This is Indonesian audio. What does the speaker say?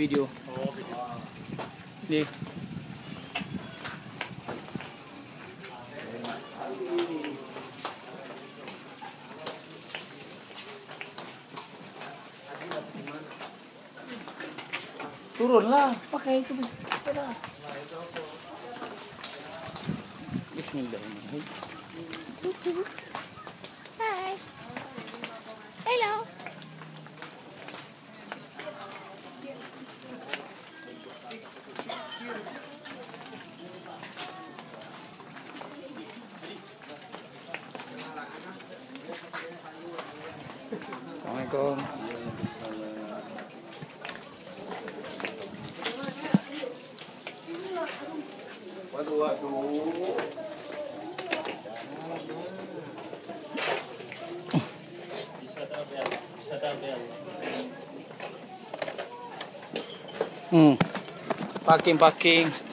video. Oh, video. Nih. Turunlah, pakai itu. Bismillah. Bismillahirrahmanirrahim. Assalamualaikum. Waduh, waduh. Hmm. Packing, packing.